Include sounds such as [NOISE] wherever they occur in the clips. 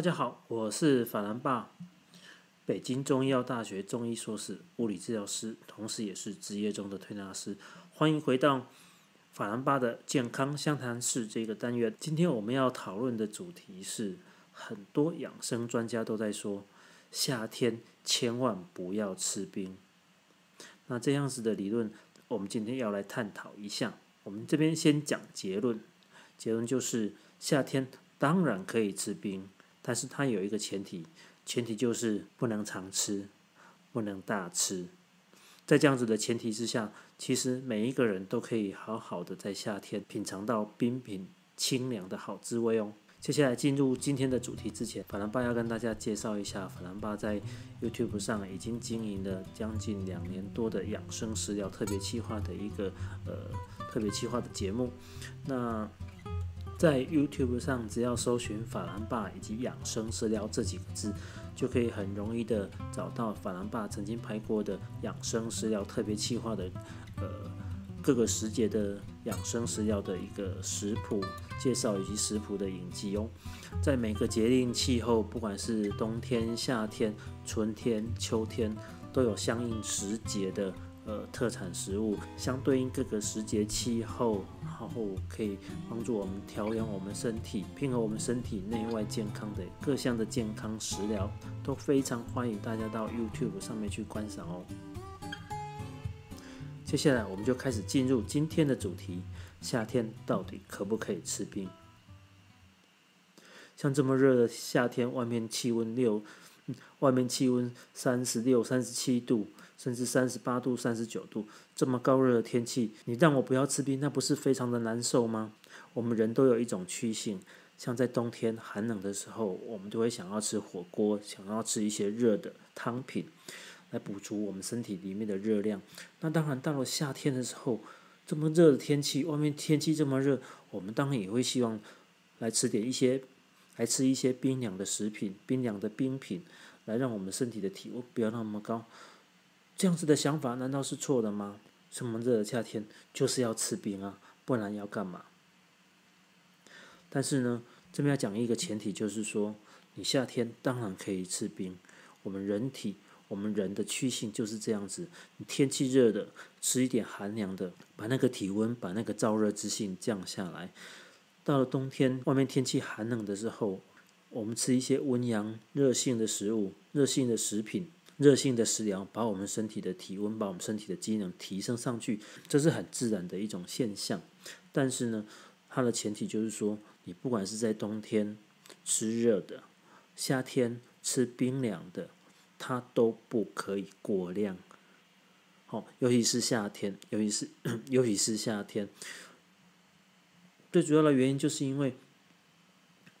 大家好，我是法兰爸，北京中医药大学中医硕士、物理治疗师，同时也是职业中的推拿师。欢迎回到法兰爸的健康相谈室这个单元。今天我们要讨论的主题是，很多养生专家都在说，夏天千万不要吃冰。那这样子的理论，我们今天要来探讨一下。我们这边先讲结论，结论就是夏天当然可以吃冰。但是它有一个前提，前提就是不能常吃，不能大吃。在这样子的前提之下，其实每一个人都可以好好的在夏天品尝到冰品清凉的好滋味哦。接下来进入今天的主题之前，法兰巴要跟大家介绍一下，法兰巴在 YouTube 上已经经营了将近两年多的养生食疗特别企划的一个呃特别企划的节目。那在 YouTube 上，只要搜寻“法兰爸”以及“养生食疗”这几个字，就可以很容易的找到法兰爸曾经拍过的养生食疗特别企划的呃各个时节的养生食疗的一个食谱介绍以及食谱的影集哦。在每个节令气候，不管是冬天、夏天、春天、秋天，都有相应时节的。呃，特产食物相对应各个时节气候，然后可以帮助我们调养我们身体，配合我们身体内外健康的各项的健康食疗，都非常欢迎大家到 YouTube 上面去观赏哦。接下来我们就开始进入今天的主题：夏天到底可不可以吃冰？像这么热的夏天，外面气温六，外面气温三十六、三十七度。甚至三十八度、三十九度这么高热的天气，你让我不要吃冰，那不是非常的难受吗？我们人都有一种趋性，像在冬天寒冷的时候，我们就会想要吃火锅，想要吃一些热的汤品，来补足我们身体里面的热量。那当然，到了夏天的时候，这么热的天气，外面天气这么热，我们当然也会希望来吃点一些，来吃一些冰凉的食品、冰凉的冰品，来让我们身体的体温不要那么高。这样子的想法难道是错的吗？这么热的夏天就是要吃冰啊，不然要干嘛？但是呢，这边要讲一个前提，就是说，你夏天当然可以吃冰。我们人体，我们人的趋性就是这样子。你天气热的，吃一点寒凉的，把那个体温，把那个燥热之性降下来。到了冬天，外面天气寒冷的时候，我们吃一些温阳热性的食物，热性的食品。热性的食疗，把我们身体的体温，把我们身体的机能提升上去，这是很自然的一种现象。但是呢，它的前提就是说，你不管是在冬天吃热的，夏天吃冰凉的，它都不可以过量。好，尤其是夏天，尤其是 [COUGHS] 尤其是夏天，最主要的原因就是因为。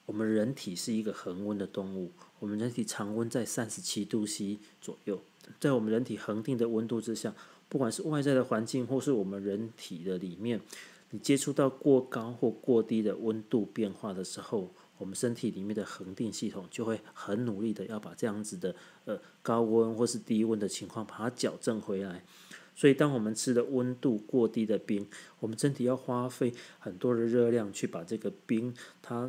我们人体是一个恒温的动物，我们人体常温在三十七度 C 左右，在我们人体恒定的温度之下，不管是外在的环境或是我们人体的里面，你接触到过高或过低的温度变化的时候，我们身体里面的恒定系统就会很努力的要把这样子的呃高温或是低温的情况把它矫正回来。所以，当我们吃的温度过低的冰，我们身体要花费很多的热量去把这个冰它。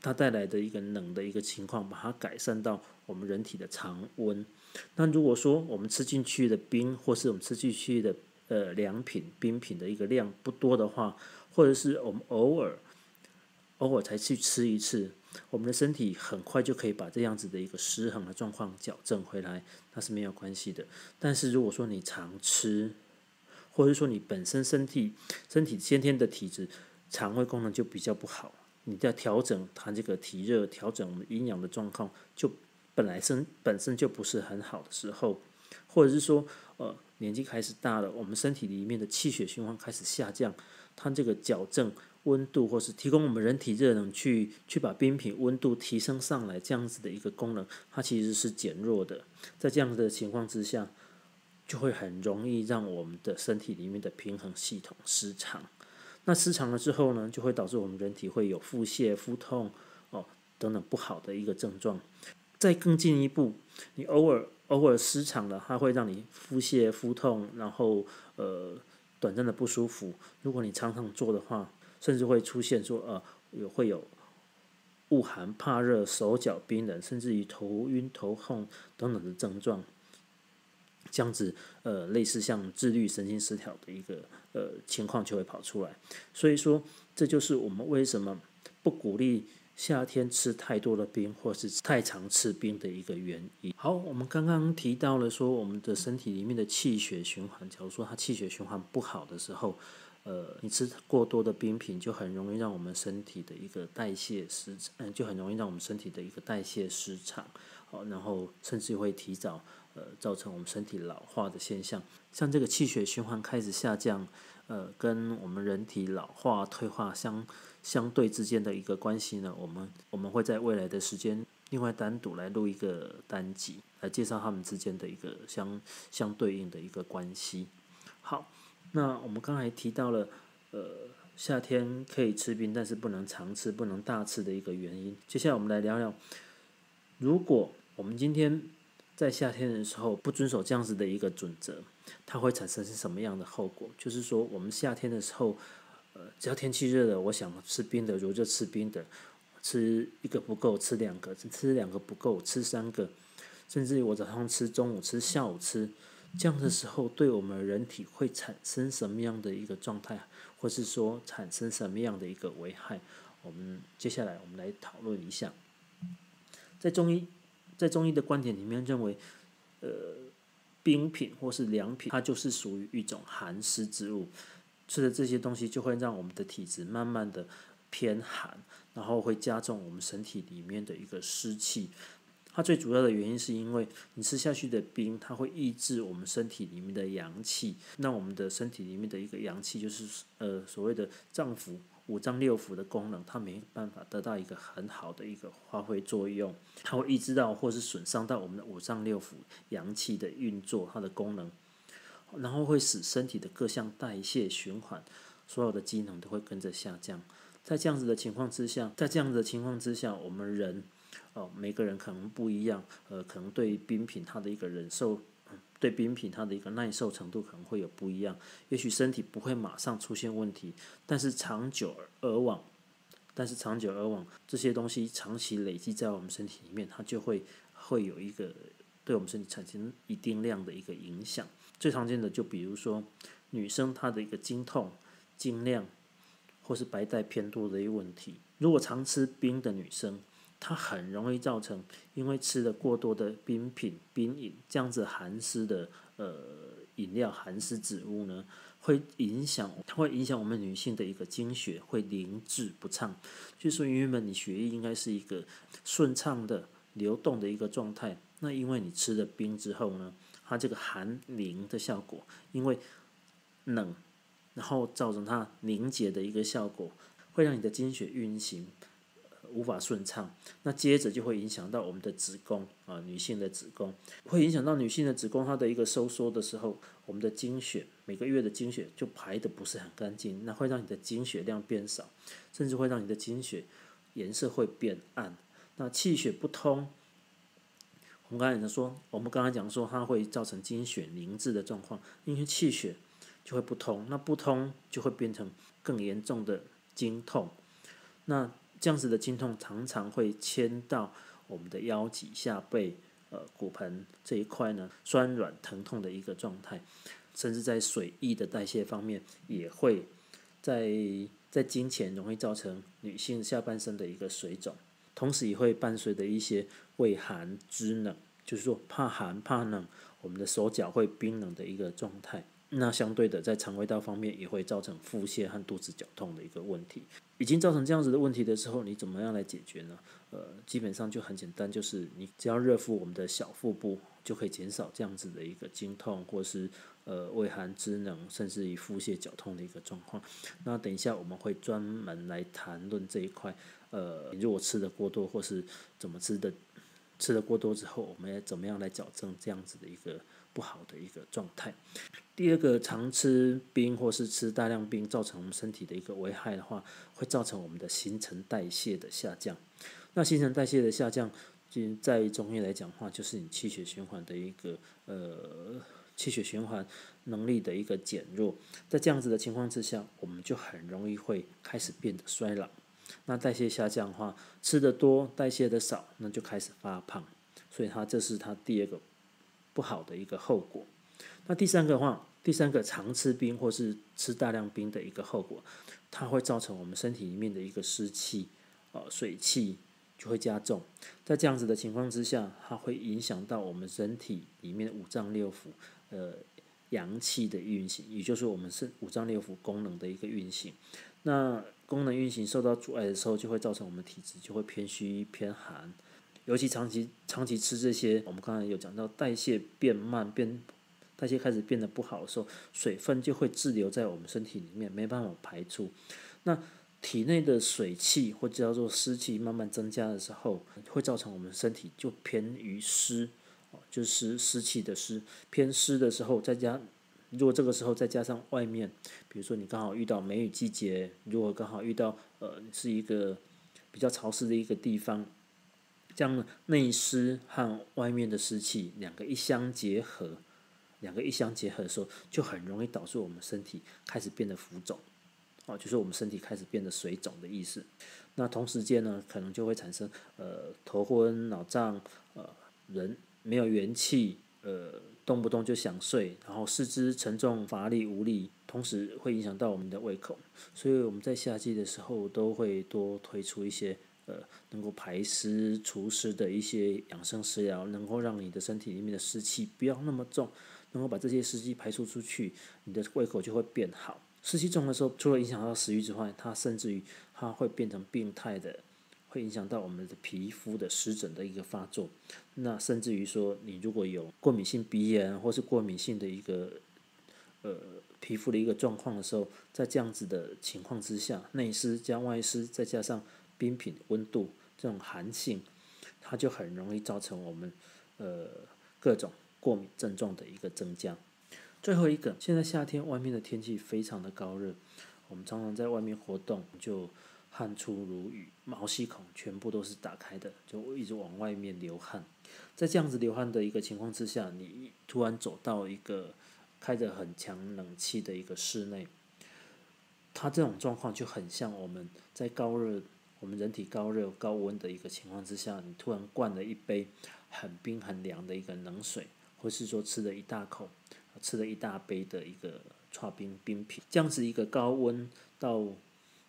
它带来的一个冷的一个情况，把它改善到我们人体的常温。那如果说我们吃进去的冰，或是我们吃进去的呃凉品、冰品的一个量不多的话，或者是我们偶尔偶尔才去吃一次，我们的身体很快就可以把这样子的一个失衡的状况矫正回来，那是没有关系的。但是如果说你常吃，或者说你本身身体身体先天的体质，肠胃功能就比较不好。你在调整它这个体热、调整我们阴阳的状况，就本来身本身就不是很好的时候，或者是说，呃，年纪开始大了，我们身体里面的气血循环开始下降，它这个矫正温度或是提供我们人体热能去去把冰品温度提升上来，这样子的一个功能，它其实是减弱的。在这样子的情况之下，就会很容易让我们的身体里面的平衡系统失常。那失常了之后呢，就会导致我们人体会有腹泻、腹痛哦等等不好的一个症状。再更进一步，你偶尔偶尔失常了，它会让你腹泻、腹痛，然后呃短暂的不舒服。如果你常常做的话，甚至会出现说呃有会有恶寒、怕热、手脚冰冷，甚至于头晕、头痛等等的症状。这样子，呃，类似像自律神经失调的一个呃情况就会跑出来。所以说，这就是我们为什么不鼓励夏天吃太多的冰，或是太常吃冰的一个原因。好，我们刚刚提到了说，我们的身体里面的气血循环，假如说它气血循环不好的时候，呃，你吃过多的冰品，就很容易让我们身体的一个代谢失，嗯，就很容易让我们身体的一个代谢失常，好，然后甚至会提早。呃，造成我们身体老化的现象，像这个气血循环开始下降，呃，跟我们人体老化退化相相对之间的一个关系呢，我们我们会在未来的时间另外单独来录一个单集，来介绍他们之间的一个相相对应的一个关系。好，那我们刚才提到了，呃，夏天可以吃冰，但是不能常吃，不能大吃的一个原因。接下来我们来聊聊，如果我们今天在夏天的时候不遵守这样子的一个准则，它会产生是什么样的后果？就是说，我们夏天的时候，呃，只要天气热了，我想吃冰的，我就吃冰的，吃一个不够，吃两个，吃两个不够，吃三个，甚至于我早上吃，中午吃，下午吃，这样的时候，对我们人体会产生什么样的一个状态，或是说产生什么样的一个危害？我们接下来我们来讨论一下，在中医。在中医的观点里面，认为，呃，冰品或是凉品，它就是属于一种寒湿之物，吃的这些东西就会让我们的体质慢慢的偏寒，然后会加重我们身体里面的一个湿气。它最主要的原因是因为你吃下去的冰，它会抑制我们身体里面的阳气，那我们的身体里面的一个阳气就是呃所谓的脏腑。五脏六腑的功能，它没办法得到一个很好的一个发挥作用，它会抑制到或是损伤到我们的五脏六腑阳气的运作，它的功能，然后会使身体的各项代谢循环，所有的机能都会跟着下降。在这样子的情况之下，在这样子的情况之下，我们人，哦，每个人可能不一样，呃，可能对冰品它的一个忍受。对冰品它的一个耐受程度可能会有不一样，也许身体不会马上出现问题，但是长久而往，但是长久而往这些东西长期累积在我们身体里面，它就会会有一个对我们身体产生一定量的一个影响。最常见的就比如说女生她的一个经痛、经量，或是白带偏多的一个问题。如果常吃冰的女生，它很容易造成，因为吃了过多的冰品、冰饮这样子寒湿的呃饮料、寒湿植物呢，会影响，它会影响我们女性的一个经血会凝滞不畅。就是说，原本你血液应该是一个顺畅的流动的一个状态，那因为你吃了冰之后呢，它这个寒凝的效果，因为冷，然后造成它凝结的一个效果，会让你的经血运行。无法顺畅，那接着就会影响到我们的子宫啊，女性的子宫会影响到女性的子宫，它的一个收缩的时候，我们的经血每个月的经血就排的不是很干净，那会让你的经血量变少，甚至会让你的经血颜色会变暗。那气血不通，我们刚才说，我们刚才讲说它会造成经血凝滞的状况，因为气血就会不通，那不通就会变成更严重的经痛，那。这样子的经痛常常会牵到我们的腰脊、下背、呃骨盆这一块呢，酸软疼痛的一个状态，甚至在水液的代谢方面，也会在在经前容易造成女性下半身的一个水肿，同时也会伴随着一些畏寒肢冷，就是说怕寒怕冷，我们的手脚会冰冷的一个状态。那相对的，在肠胃道方面也会造成腹泻和肚子绞痛的一个问题。已经造成这样子的问题的时候，你怎么样来解决呢？呃，基本上就很简单，就是你只要热敷我们的小腹部，就可以减少这样子的一个经痛，或是呃胃寒肢冷，甚至于腹泻绞痛的一个状况。那等一下我们会专门来谈论这一块。呃，如果吃的过多，或是怎么吃的，吃的过多之后，我们要怎么样来矫正这样子的一个不好的一个状态？第二个，常吃冰或是吃大量冰，造成我们身体的一个危害的话，会造成我们的新陈代谢的下降。那新陈代谢的下降，就在中医来讲话，就是你气血循环的一个呃气血循环能力的一个减弱。在这样子的情况之下，我们就很容易会开始变得衰老。那代谢下降的话，吃的多，代谢的少，那就开始发胖。所以它这是它第二个不好的一个后果。那第三个的话，第三个常吃冰或是吃大量冰的一个后果，它会造成我们身体里面的一个湿气，呃，水气就会加重。在这样子的情况之下，它会影响到我们身体里面五脏六腑，呃，阳气的运行，也就是我们是五脏六腑功能的一个运行。那功能运行受到阻碍的时候，就会造成我们体质就会偏虚偏寒。尤其长期长期吃这些，我们刚才有讲到代谢变慢变。代谢开始变得不好的时候，水分就会滞留在我们身体里面，没办法排出。那体内的水气或叫做湿气慢慢增加的时候，会造成我们身体就偏于湿，就是湿气的湿，偏湿的时候，再加如果这个时候再加上外面，比如说你刚好遇到梅雨季节，如果刚好遇到呃是一个比较潮湿的一个地方，这样内湿和外面的湿气两个一相结合。两个一相结合的时候，就很容易导致我们身体开始变得浮肿，哦，就是我们身体开始变得水肿的意思。那同时间呢，可能就会产生呃头昏脑胀，呃人没有元气，呃动不动就想睡，然后四肢沉重乏力无力，同时会影响到我们的胃口。所以我们在夏季的时候都会多推出一些呃能够排湿除湿的一些养生食疗，能够让你的身体里面的湿气不要那么重。能够把这些湿气排出出去，你的胃口就会变好。湿气重的时候，除了影响到食欲之外，它甚至于它会变成病态的，会影响到我们的皮肤的湿疹的一个发作。那甚至于说，你如果有过敏性鼻炎或是过敏性的一个呃皮肤的一个状况的时候，在这样子的情况之下，内湿加外湿，再加上冰品温度这种寒性，它就很容易造成我们呃各种。过敏症状的一个增加。最后一个，现在夏天外面的天气非常的高热，我们常常在外面活动，就汗出如雨，毛细孔全部都是打开的，就一直往外面流汗。在这样子流汗的一个情况之下，你突然走到一个开着很强冷气的一个室内，它这种状况就很像我们在高热，我们人体高热高温的一个情况之下，你突然灌了一杯很冰很凉的一个冷水。或是说吃了一大口，吃了一大杯的一个刨冰冰品，这样子一个高温到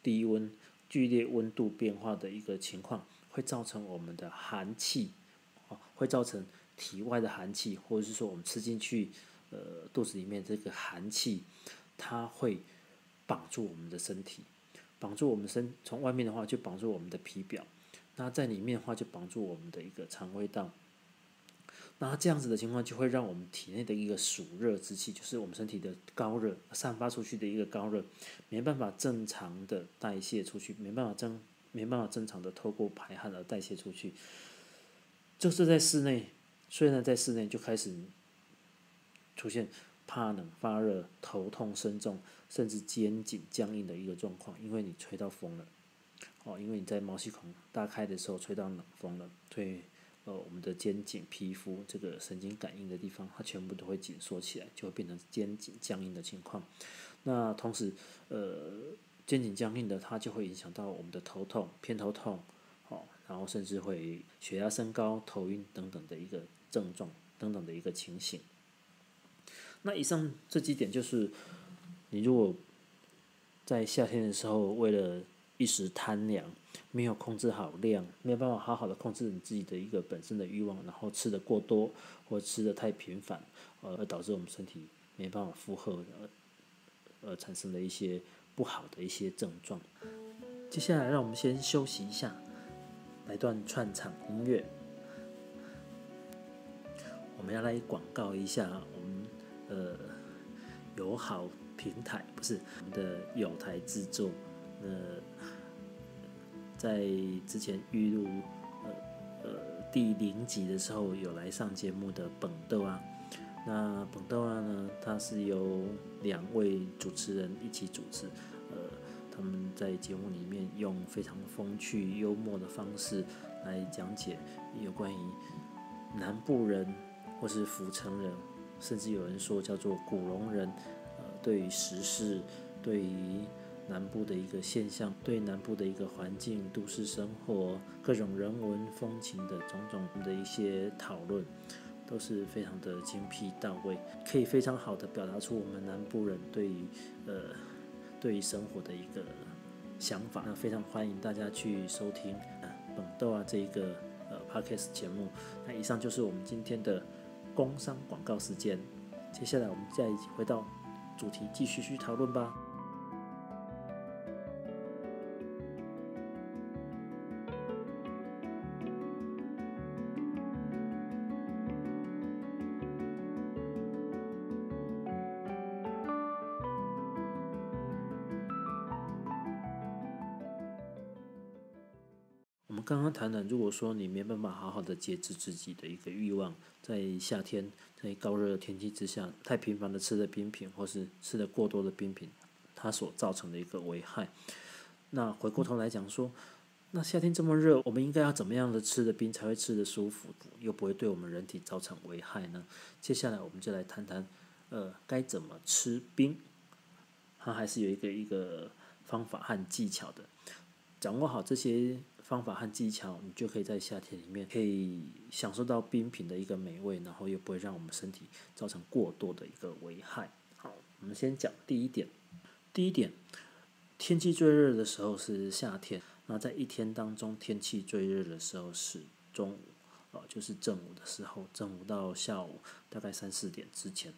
低温剧烈温度变化的一个情况，会造成我们的寒气，哦，会造成体外的寒气，或者是说我们吃进去，呃，肚子里面这个寒气，它会绑住我们的身体，绑住我们身，从外面的话就绑住我们的皮表，那在里面的话就绑住我们的一个肠胃道。那这样子的情况就会让我们体内的一个暑热之气，就是我们身体的高热散发出去的一个高热，没办法正常的代谢出去，没办法正没办法正常的透过排汗而代谢出去。就是在室内，虽然在室内就开始出现怕冷、发热、头痛、身重，甚至肩颈僵硬的一个状况，因为你吹到风了，哦，因为你在毛细孔大开的时候吹到冷风了，对。呃，我们的肩颈皮肤这个神经感应的地方，它全部都会紧缩起来，就会变成肩颈僵硬的情况。那同时，呃，肩颈僵硬的，它就会影响到我们的头痛、偏头痛，哦，然后甚至会血压升高、头晕等等的一个症状等等的一个情形。那以上这几点就是，你如果在夏天的时候，为了一时贪凉。没有控制好量，没有办法好好的控制你自己的一个本身的欲望，然后吃的过多或吃的太频繁，而导致我们身体没办法负荷，而产生了一些不好的一些症状。接下来，让我们先休息一下，来段串场音乐。我们要来广告一下呃友好平台，不是我们的友台制作，呃。在之前预录呃呃第零集的时候，有来上节目的本豆啊，那本豆啊呢，它是由两位主持人一起主持，呃，他们在节目里面用非常风趣幽默的方式来讲解有关于南部人或是府城人，甚至有人说叫做古龙人，呃，对于时事，对于南部的一个现象，对南部的一个环境、都市生活、各种人文风情的种种的一些讨论，都是非常的精辟到位，可以非常好的表达出我们南部人对于呃对于生活的一个想法。那非常欢迎大家去收听啊本豆啊这一个呃 podcast 节目。那以上就是我们今天的工商广告时间，接下来我们再一起回到主题，继续去讨论吧。刚刚谈谈，如果说你没办法好好的节制自己的一个欲望，在夏天在高热的天气之下，太频繁的吃的冰品，或是吃的过多的冰品，它所造成的一个危害。那回过头来讲说，那夏天这么热，我们应该要怎么样的吃的冰才会吃的舒服，又不会对我们人体造成危害呢？接下来我们就来谈谈，呃，该怎么吃冰，它还是有一个一个方法和技巧的，掌握好这些。方法和技巧，你就可以在夏天里面可以享受到冰品的一个美味，然后又不会让我们身体造成过多的一个危害。好，我们先讲第一点。第一点，天气最热的时候是夏天，那在一天当中天气最热的时候是中午，呃，就是正午的时候，正午到下午大概三四点之前。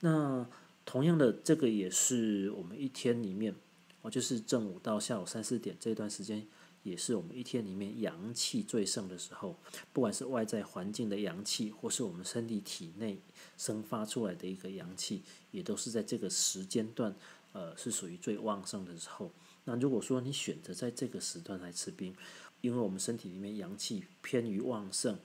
那同样的，这个也是我们一天里面，哦，就是正午到下午三四点这段时间。也是我们一天里面阳气最盛的时候，不管是外在环境的阳气，或是我们身体体内生发出来的一个阳气，也都是在这个时间段，呃，是属于最旺盛的时候。那如果说你选择在这个时段来吃冰，因为我们身体里面阳气偏于旺盛，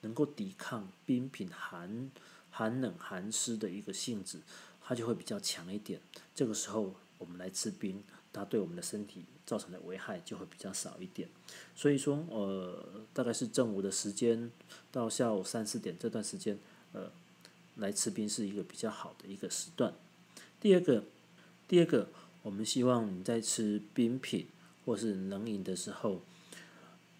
能够抵抗冰品寒寒冷寒湿的一个性质，它就会比较强一点。这个时候我们来吃冰。它对我们的身体造成的危害就会比较少一点，所以说，呃，大概是正午的时间到下午三四点这段时间，呃，来吃冰是一个比较好的一个时段。第二个，第二个，我们希望你在吃冰品或是冷饮的时候，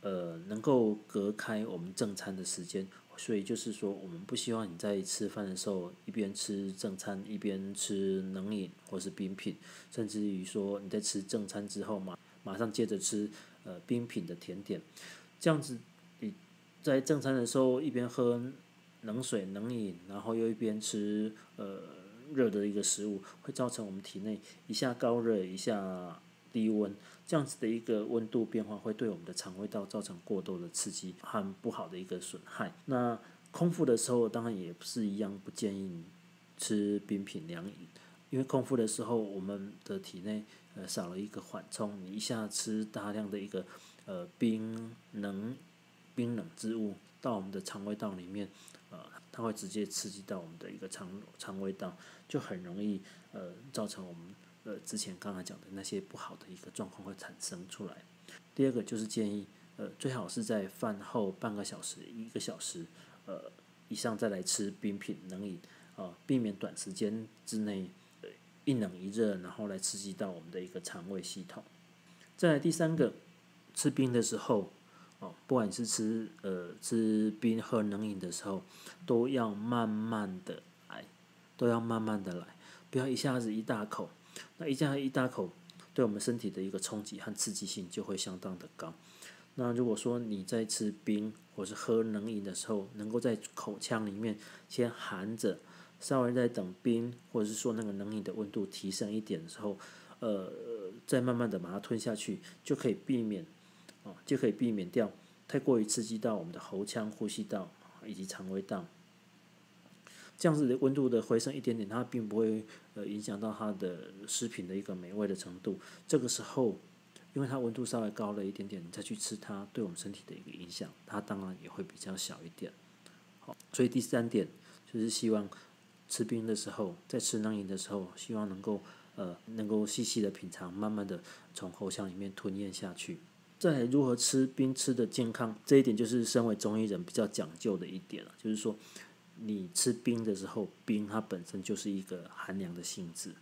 呃，能够隔开我们正餐的时间。所以就是说，我们不希望你在吃饭的时候一边吃正餐一边吃冷饮或是冰品，甚至于说你在吃正餐之后马马上接着吃呃冰品的甜点，这样子你在正餐的时候一边喝冷水冷饮，然后又一边吃呃热的一个食物，会造成我们体内一下高热一下。低温这样子的一个温度变化，会对我们的肠胃道造成过多的刺激和不好的一个损害。那空腹的时候，当然也不是一样，不建议吃冰品凉饮，因为空腹的时候，我们的体内呃少了一个缓冲，你一下吃大量的一个呃冰冷冰冷之物到我们的肠胃道里面，呃，它会直接刺激到我们的一个肠肠胃道，就很容易呃造成我们。呃，之前刚才讲的那些不好的一个状况会产生出来。第二个就是建议，呃，最好是在饭后半个小时、一个小时，呃，以上再来吃冰品冷饮，啊，避免短时间之内，呃，一冷一热，然后来刺激到我们的一个肠胃系统。再来第三个，吃冰的时候，哦，不管是吃呃吃冰喝冷饮的时候，都要慢慢的来，都要慢慢的来，不要一下子一大口。那一下一大口，对我们身体的一个冲击和刺激性就会相当的高。那如果说你在吃冰或是喝冷饮的时候，能够在口腔里面先含着，稍微在等冰或者是说那个冷饮的温度提升一点的时候，呃，再慢慢的把它吞下去，就可以避免，哦，就可以避免掉太过于刺激到我们的喉腔、呼吸道以及肠胃道。这样子的温度的回升一点点，它并不会呃影响到它的食品的一个美味的程度。这个时候，因为它温度稍微高了一点点，你再去吃它，对我们身体的一个影响，它当然也会比较小一点。好，所以第三点就是希望吃冰的时候，在吃冷饮的时候，希望能够呃能够细细的品尝，慢慢的从喉腔里面吞咽下去。在如何吃冰吃的健康，这一点就是身为中医人比较讲究的一点了，就是说。你吃冰的时候，冰它本身就是一个寒凉的性质。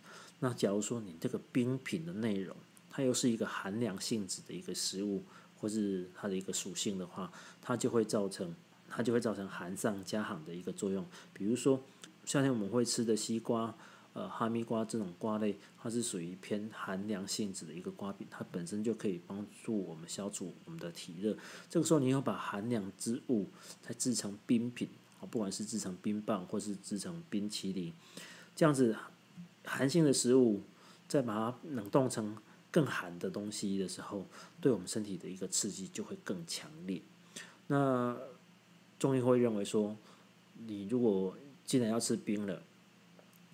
那假如说你这个冰品的内容它又是一个寒凉性质的一个食物，或是它的一个属性的话，它就会造成它就会造成寒上加寒的一个作用。比如说夏天我们会吃的西瓜。呃，哈密瓜这种瓜类，它是属于偏寒凉性质的一个瓜品，它本身就可以帮助我们消除我们的体热。这个时候，你要把寒凉之物再制成冰品，不管是制成冰棒或是制成冰淇淋，这样子寒性的食物，再把它冷冻成更寒的东西的时候，对我们身体的一个刺激就会更强烈。那中医会认为说，你如果既然要吃冰了，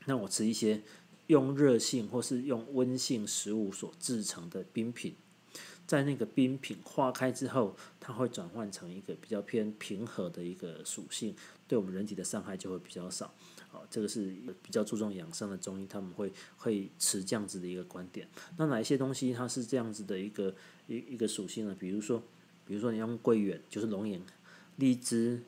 那我吃一些用热性或是用温性食物所制成的冰品，在那个冰品化开之后，它会转换成一个比较偏平和的一个属性，对我们人体的伤害就会比较少。好，这个是比较注重养生的中医，他们会会持这样子的一个观点。那哪一些东西它是这样子的一个一一个属性呢？比如说，比如说你用桂圆，就是龙眼、荔枝。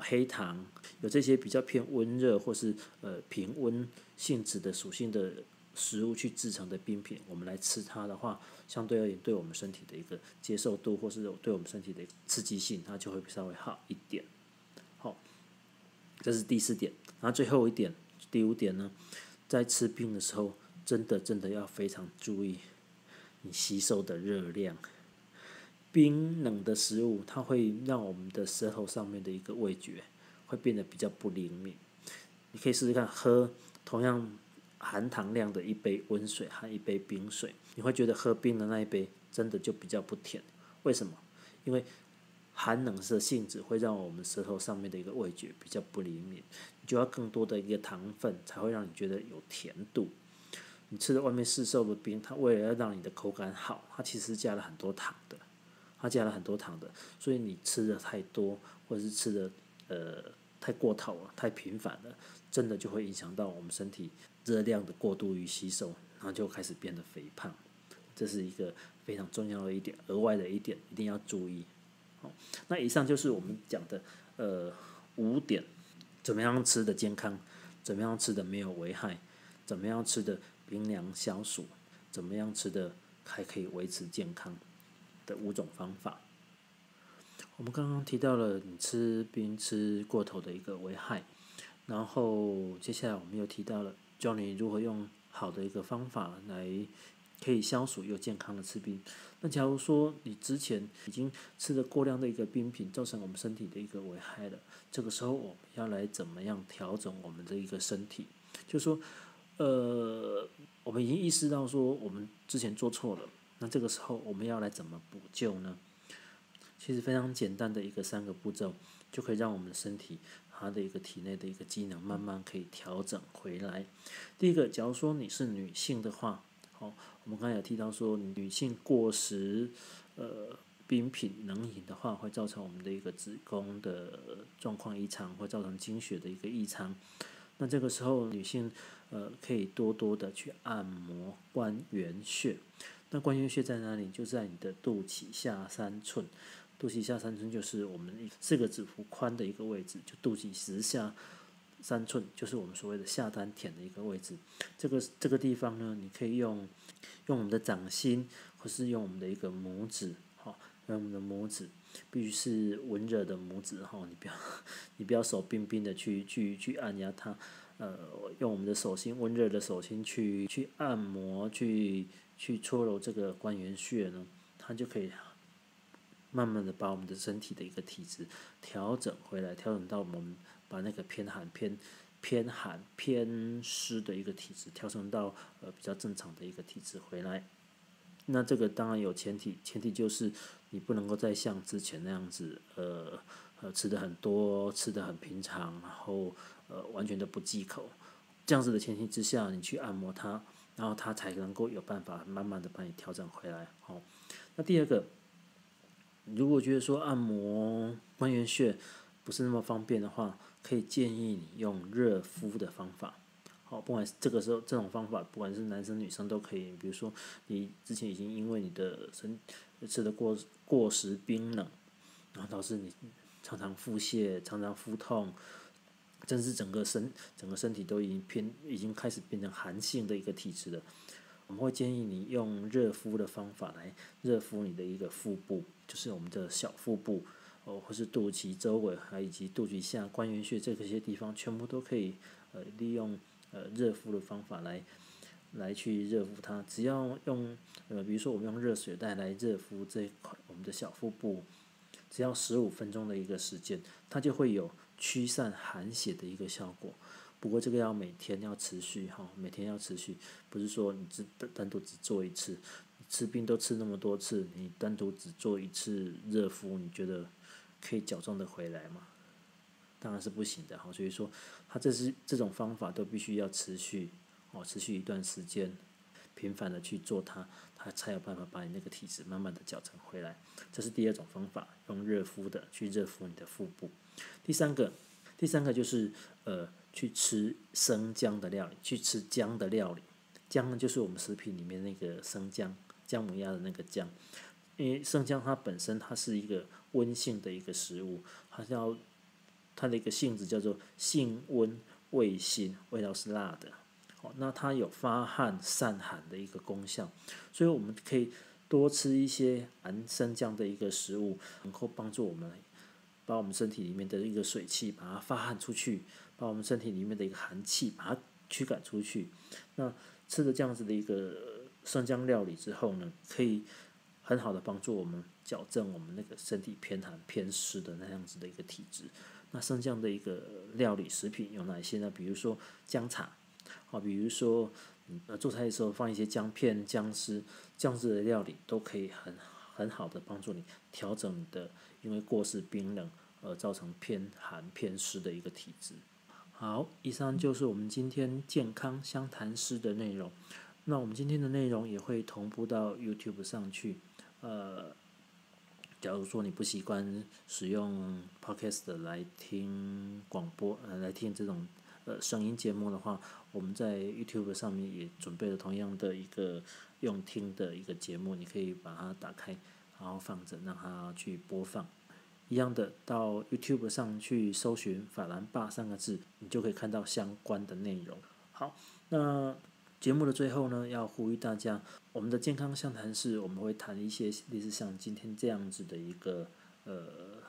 黑糖有这些比较偏温热或是呃平温性质的属性的食物去制成的冰品，我们来吃它的话，相对而言对我们身体的一个接受度或是对我们身体的刺激性，它就会稍微好一点。这是第四点。然后最后一点，第五点呢，在吃冰的时候，真的真的要非常注意你吸收的热量。冰冷的食物，它会让我们的舌头上面的一个味觉会变得比较不灵敏。你可以试试看，喝同样含糖量的一杯温水和一杯冰水，你会觉得喝冰的那一杯真的就比较不甜。为什么？因为寒冷的性质会让我们舌头上面的一个味觉比较不灵敏，你就要更多的一个糖分才会让你觉得有甜度。你吃的外面市售的冰，它为了要让你的口感好，它其实加了很多糖的。它加了很多糖的，所以你吃的太多，或者是吃的呃太过头了、太频繁了，真的就会影响到我们身体热量的过度于吸收，然后就开始变得肥胖。这是一个非常重要的一点，额外的一点一定要注意。那以上就是我们讲的呃五点，怎么样吃的健康，怎么样吃的没有危害，怎么样吃的冰凉消暑，怎么样吃的还可以维持健康。的五种方法，我们刚刚提到了你吃冰吃过头的一个危害，然后接下来我们又提到了教你如何用好的一个方法来可以消暑又健康的吃冰。那假如说你之前已经吃了过量的一个冰品，造成我们身体的一个危害了，这个时候我们要来怎么样调整我们的一个身体？就说，呃，我们已经意识到说我们之前做错了。那这个时候我们要来怎么补救呢？其实非常简单的一个三个步骤，就可以让我们的身体它的一个体内的一个机能慢慢可以调整回来。第一个，假如说你是女性的话，好，我们刚才有提到说，女性过食呃冰品冷饮的话，会造成我们的一个子宫的状况异常，会造成经血的一个异常。那这个时候，女性呃可以多多的去按摩关元穴。那关元穴在哪里？就在你的肚脐下三寸，肚脐下三寸就是我们四个指腹宽的一个位置，就肚脐直下三寸，就是我们所谓的下丹田的一个位置。这个这个地方呢，你可以用用我们的掌心，或是用我们的一个拇指，哈，用我们的拇指，必须是温热的拇指，哈，你不要 [LAUGHS] 你不要手冰冰的去去去按压它，呃，用我们的手心温热的手心去去按摩去。去搓揉这个关元穴呢，它就可以慢慢的把我们的身体的一个体质调整回来，调整到我们把那个偏寒、偏偏寒、偏湿的一个体质调整到呃比较正常的一个体质回来。那这个当然有前提，前提就是你不能够再像之前那样子，呃呃吃的很多，吃的很平常，然后呃完全的不忌口，这样子的前提之下，你去按摩它。然后它才能够有办法慢慢的帮你调整回来，好。那第二个，如果觉得说按摩关元穴不是那么方便的话，可以建议你用热敷的方法，好，不管这个时候这种方法，不管是男生女生都可以。比如说你之前已经因为你的身吃的过过食冰冷，然后导致你常常腹泻、常常腹痛。真是整个身整个身体都已经偏已经开始变成寒性的一个体质了。我们会建议你用热敷的方法来热敷你的一个腹部，就是我们的小腹部哦，或是肚脐周围，还以及肚脐下关元穴这些地方，全部都可以呃利用呃热敷的方法来来去热敷它。只要用呃，比如说我们用热水袋来热敷这一块我们的小腹部，只要十五分钟的一个时间，它就会有驱散寒血的一个效果。不过这个要每天要持续哈，每天要持续，不是说你只单单独只做一次，吃冰都吃那么多次，你单独只做一次热敷，你觉得可以矫正的回来吗？当然是不行的哈。所以说，它这是这种方法都必须要持续哦，持续一段时间，频繁的去做它，它才有办法把你那个体质慢慢的矫正回来。这是第二种方法，用热敷的去热敷你的腹部。第三个，第三个就是呃。去吃生姜的料理，去吃姜的料理。姜呢，就是我们食品里面那个生姜，姜母鸭的那个姜。因为生姜它本身它是一个温性的一个食物，它叫它的一个性质叫做性温味辛，味道是辣的。好，那它有发汗散寒的一个功效，所以我们可以多吃一些含生姜的一个食物，能够帮助我们把我们身体里面的一个水气把它发汗出去。把我们身体里面的一个寒气把它驱赶出去。那吃的这样子的一个生姜料理之后呢，可以很好的帮助我们矫正我们那个身体偏寒偏湿的那样子的一个体质。那生姜的一个料理食品有哪些呢？比如说姜茶，啊，比如说呃做菜的时候放一些姜片、姜丝，这样子的料理都可以很很好的帮助你调整的因为过世冰冷而造成偏寒偏湿的一个体质。好，以上就是我们今天健康相谈师的内容。那我们今天的内容也会同步到 YouTube 上去。呃，假如说你不习惯使用 Podcast 来听广播，呃，来听这种呃声音节目的话，我们在 YouTube 上面也准备了同样的一个用听的一个节目，你可以把它打开，然后放着，让它去播放。一样的，到 YouTube 上去搜寻“法兰霸”三个字，你就可以看到相关的内容。好，那节目的最后呢，要呼吁大家，我们的健康相谈室，我们会谈一些类似像今天这样子的一个呃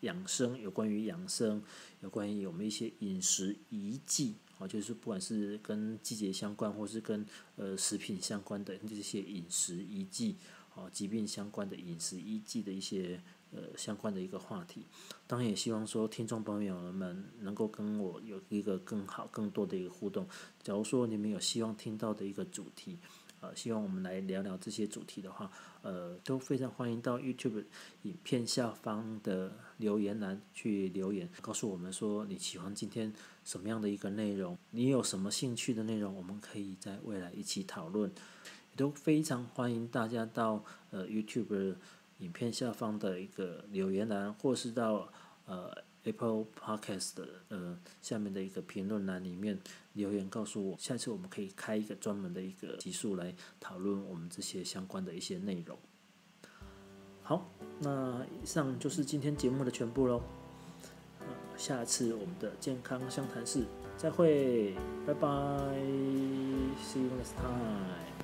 养生，有关于养生，有关于我们一些饮食遗迹，啊，就是不管是跟季节相关，或是跟呃食品相关的这些饮食遗迹，啊，疾病相关的饮食遗迹的一些。呃，相关的一个话题，当然也希望说听众朋友们能够跟我有一个更好、更多的一个互动。假如说你们有希望听到的一个主题，呃，希望我们来聊聊这些主题的话，呃，都非常欢迎到 YouTube 影片下方的留言栏去留言，告诉我们说你喜欢今天什么样的一个内容，你有什么兴趣的内容，我们可以在未来一起讨论。都非常欢迎大家到呃 YouTube。影片下方的一个留言栏，或是到呃 Apple Podcast 的呃下面的一个评论栏里面留言，告诉我，下次我们可以开一个专门的一个集数来讨论我们这些相关的一些内容。好，那以上就是今天节目的全部喽。呃，下次我们的健康相谈室再会，拜拜，See you next time。